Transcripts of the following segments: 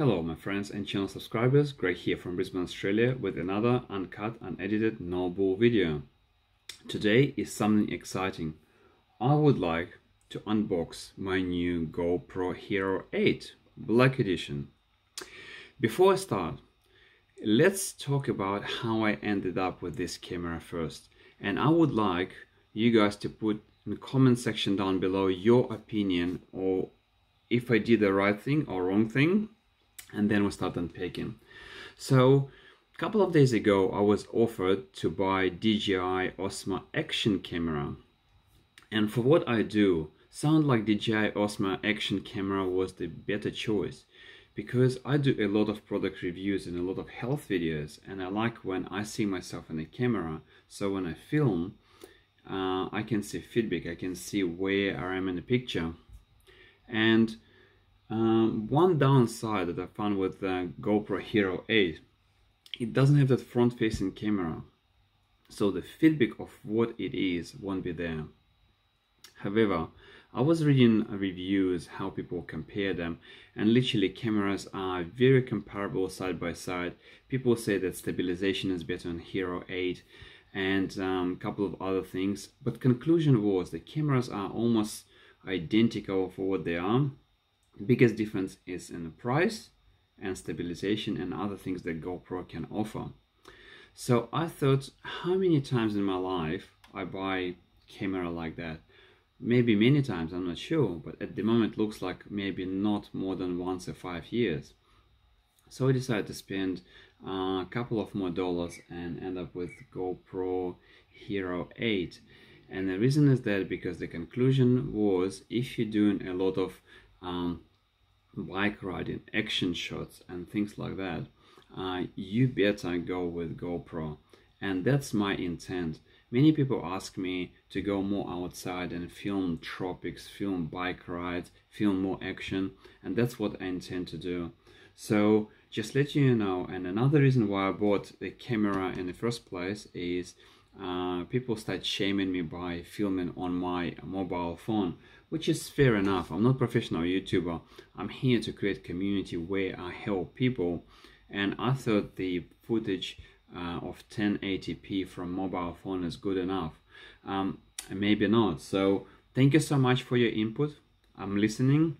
Hello my friends and channel subscribers, Greg here from Brisbane, Australia with another uncut, unedited, no bull video. Today is something exciting. I would like to unbox my new GoPro Hero 8 Black Edition. Before I start, let's talk about how I ended up with this camera first. And I would like you guys to put in the comment section down below your opinion or if I did the right thing or wrong thing and then we start unpacking. So a couple of days ago I was offered to buy DJI Osmo action camera. And for what I do sound like DJI Osmo action camera was the better choice because I do a lot of product reviews and a lot of health videos and I like when I see myself in the camera. So when I film uh, I can see feedback I can see where I am in the picture. And um, one downside that I found with the GoPro Hero 8 it doesn't have that front facing camera. So the feedback of what it is won't be there. However I was reading reviews how people compare them and literally cameras are very comparable side by side. People say that stabilization is better on Hero 8 and a um, couple of other things but conclusion was the cameras are almost identical for what they are biggest difference is in the price and stabilization and other things that GoPro can offer. So I thought how many times in my life I buy camera like that? Maybe many times I'm not sure but at the moment looks like maybe not more than once or five years. So I decided to spend a couple of more dollars and end up with GoPro Hero 8 and the reason is that because the conclusion was if you're doing a lot of um, bike riding action shots and things like that uh, you better go with GoPro. And that's my intent. Many people ask me to go more outside and film tropics film bike rides film more action and that's what I intend to do. So just let you know and another reason why I bought the camera in the first place is uh, people start shaming me by filming on my mobile phone which is fair enough. I'm not a professional YouTuber. I'm here to create community where I help people. And I thought the footage uh, of 1080p from mobile phone is good enough. Um, maybe not. So thank you so much for your input. I'm listening.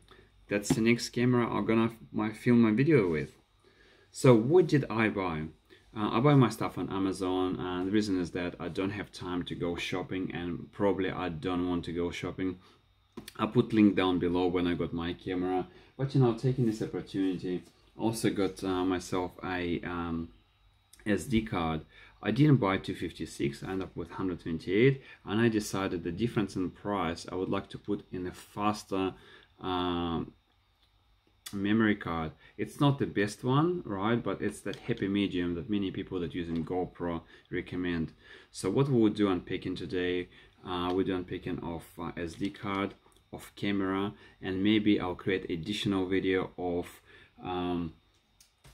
That's the next camera I'm gonna my film my video with. So what did I buy? Uh, I buy my stuff on Amazon and the reason is that I don't have time to go shopping and probably I don't want to go shopping I put link down below when I got my camera but you know taking this opportunity also got uh, myself a um, SD card. I didn't buy 256 I ended up with 128 and I decided the difference in price I would like to put in a faster um, memory card. It's not the best one right but it's that happy medium that many people that using GoPro recommend. So what we would do unpacking today uh, we do unpacking of uh, SD card of camera and maybe I'll create additional video of um,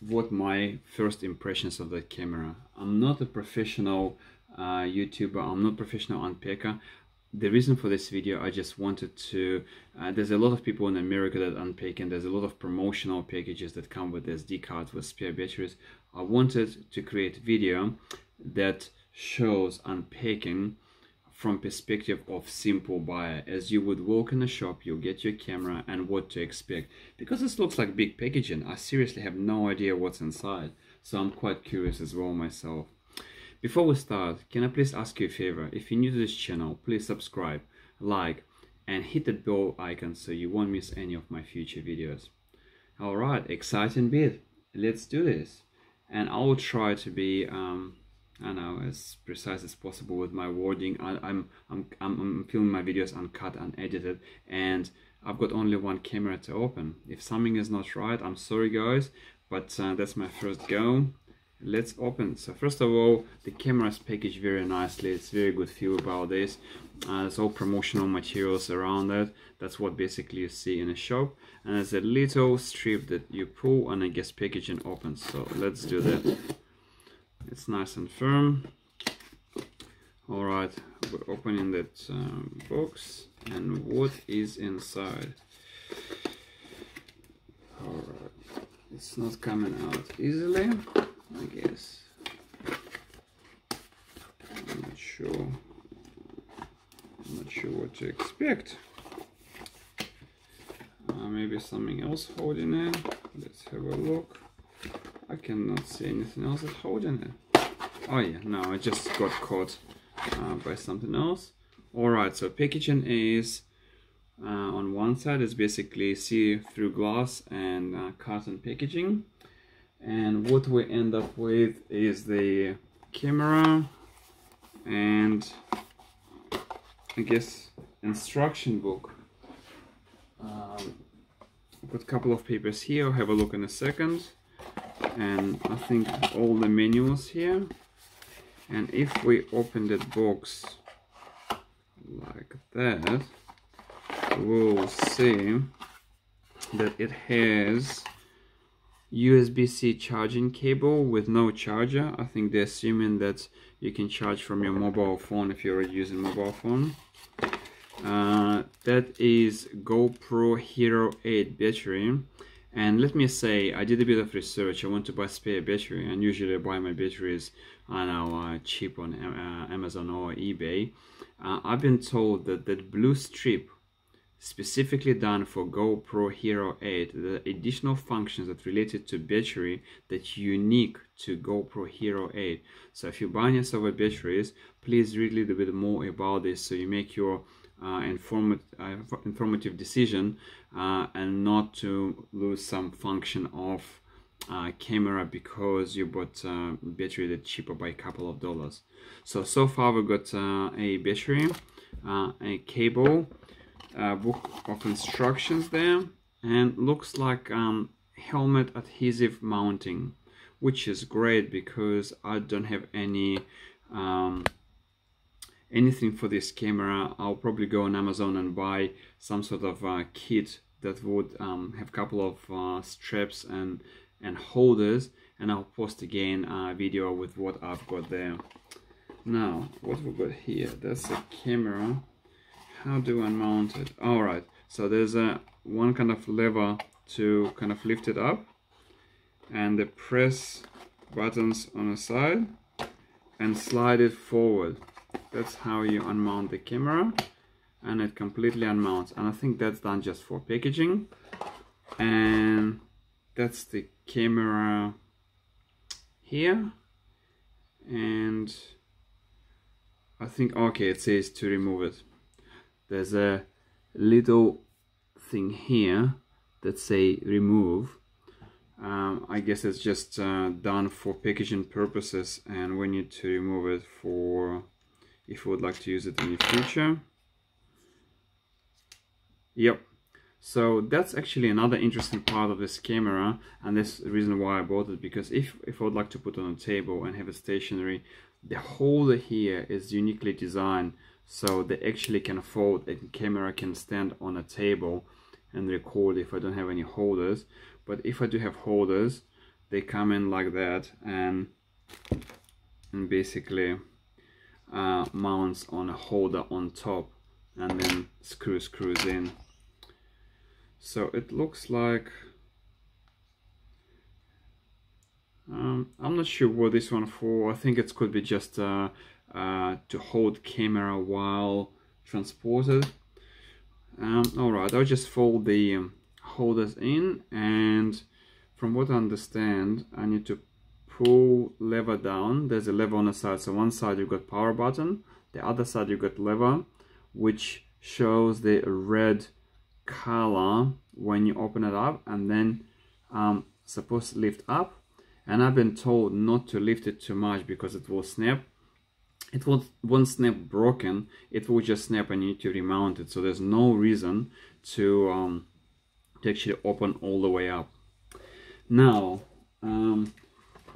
what my first impressions of the camera. I'm not a professional uh, YouTuber. I'm not professional unpacker the reason for this video I just wanted to uh, there's a lot of people in America that unpack and there's a lot of promotional packages that come with SD cards with spare batteries. I wanted to create video that shows unpacking from perspective of simple buyer as you would walk in a shop you'll get your camera and what to expect because this looks like big packaging I seriously have no idea what's inside so I'm quite curious as well myself before we start, can I please ask you a favor? If you're new to this channel, please subscribe, like, and hit that bell icon so you won't miss any of my future videos. Alright, exciting bit. Let's do this. And I will try to be, um, I know, as precise as possible with my wording. I, I'm, I'm, I'm, I'm filming my videos uncut, and unedited, and I've got only one camera to open. If something is not right, I'm sorry guys, but uh, that's my first go. Let's open. So first of all the camera is packaged very nicely. It's very good feel about this. Uh, there's all promotional materials around it. That's what basically you see in a shop. And there's a little strip that you pull and I guess package and opens so let's do that it's nice and firm. All right we're opening that um, box. And what is inside? All right it's not coming out easily I guess. I'm not sure. I'm not sure what to expect. Uh, maybe something else holding it. Let's have a look I cannot see anything else. That's holding it oh yeah no I just got caught uh, by something else. Alright so packaging is uh, on one side is basically see-through glass and uh, carton packaging. And what we end up with is the camera and I guess instruction book. Um, got a couple of papers here. I'll have a look in a second and I think all the manuals here and if we open that box like that we'll see that it has USB-C charging cable with no charger. I think they're assuming that you can charge from your mobile phone if you're using mobile phone. Uh, that is GoPro Hero 8 battery. And let me say, I did a bit of research. I want to buy spare battery, and usually I buy my batteries on our cheap on uh, Amazon or eBay. Uh, I've been told that that blue strip specifically done for GoPro Hero 8 the additional functions that related to battery that's unique to GoPro Hero 8 so if you're buying yourself a batteries please read a little bit more about this so you make your uh, uh, informative decision uh, and not to lose some function of uh, camera because you bought uh, battery that's cheaper by a couple of dollars. So so far we got uh, a battery a cable uh, book of instructions there and looks like um, helmet adhesive mounting which is great because I don't have any um, anything for this camera I'll probably go on Amazon and buy some sort of uh, kit that would um, have a couple of uh, straps and and holders and I'll post again a video with what I've got there. Now what we've got here that's a camera. How do I mount it? All right so there's a one kind of lever to kind of lift it up and the press buttons on the side and slide it forward that's how you unmount the camera and it completely unmounts. And I think that's done just for packaging. And that's the camera here. And I think okay it says to remove it. There's a little thing here that say remove. Um, I guess it's just uh, done for packaging purposes. And we need to remove it for if we would like to use it in the future. Yep. So that's actually another interesting part of this camera and that's the reason why I bought it because if, if I would like to put on a table and have it stationary the holder here is uniquely designed so they actually can fold and camera can stand on a table and record if I don't have any holders. But if I do have holders they come in like that and and basically uh, mounts on a holder on top and then screw screws in so it looks like um, I'm not sure what this one for I think it could be just uh, uh, to hold camera while transported. Um, Alright, I'll just fold the um, holders in and from what I understand I need to pull lever down. There's a lever on the side. So one side you've got power button, the other side you've got lever which shows the red color when you open it up and then um, supposed to lift up. And I've been told not to lift it too much because it will snap. It won't, snap broken. It will just snap and you need to remount it. So there's no reason to, um, to actually open all the way up. Now um,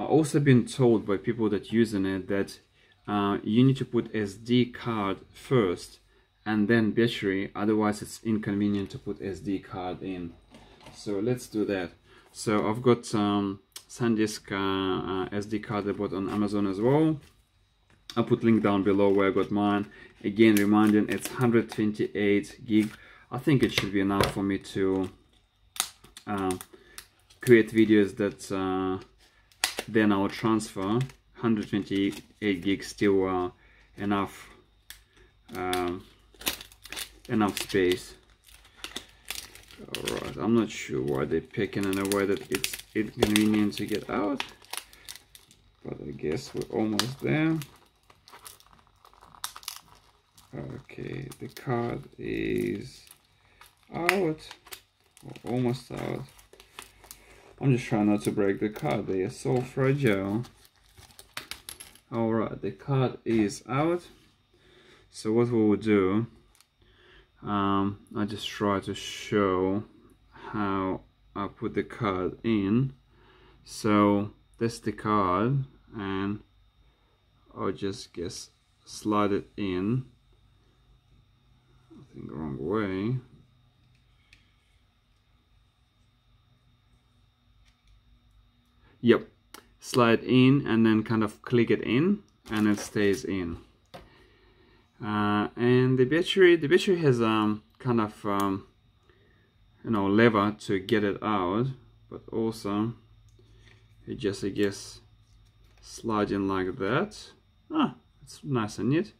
I've also been told by people that using it that uh, you need to put SD card first and then battery otherwise it's inconvenient to put SD card in so let's do that so I've got um, SanDisk uh, uh, SD card I bought on Amazon as well I'll put link down below where I got mine. Again, reminding it's 128 gig. I think it should be enough for me to uh, create videos that uh, then I'll transfer. 128 gigs still uh, enough um, enough space. Alright I'm not sure why they're picking in a way that it's inconvenient to get out but I guess we're almost there. Okay the card is out almost out I'm just trying not to break the card they are so fragile. Alright the card is out. So what we will do um, I just try to show how I put the card in. So that's the card and I'll just guess slide it in. I think wrong way yep. Slide in and then kind of click it in and it stays in. Uh, and the battery the battery has um kind of um, you know lever to get it out but also it just I guess slide in like that. Ah it's nice and neat.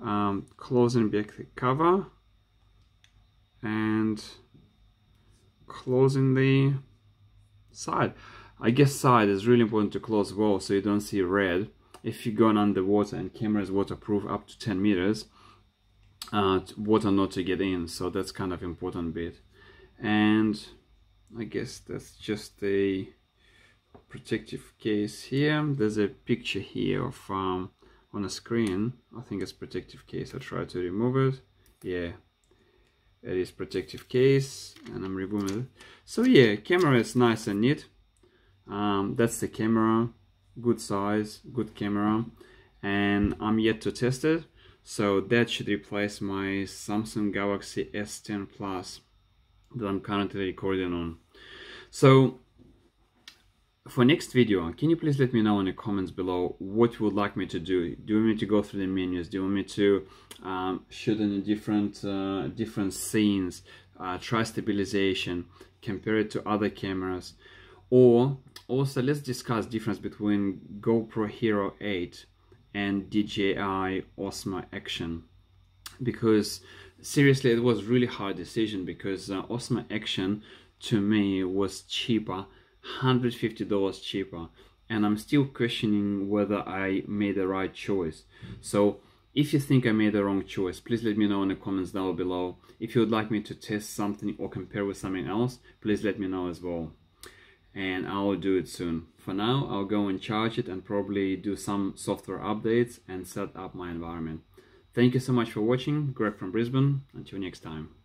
Um, closing back the cover and closing the side I guess side is really important to close well so you don't see red. If you're going underwater and camera is waterproof up to 10 meters uh, water not to get in so that's kind of important bit. And I guess that's just a protective case here. There's a picture here of um, on a screen. I think it's protective case. I'll try to remove it. Yeah. It is protective case and I'm removing it. So yeah camera is nice and neat um, that's the camera. Good size good camera. And I'm yet to test it so that should replace my Samsung Galaxy S10 Plus that I'm currently recording on. So for next video can you please let me know in the comments below what you would like me to do? Do you want me to go through the menus? Do you want me to um, shoot in different uh, different scenes uh, try stabilization compare it to other cameras or also let's discuss difference between GoPro Hero 8 and DJI Osmo Action. Because seriously it was really hard decision because uh, Osmo Action to me was cheaper $150 cheaper. And I'm still questioning whether I made the right choice. So if you think I made the wrong choice please let me know in the comments down below. If you would like me to test something or compare with something else please let me know as well and I'll do it soon. For now, I'll go and charge it and probably do some software updates and set up my environment. Thank you so much for watching. Greg from Brisbane. Until next time.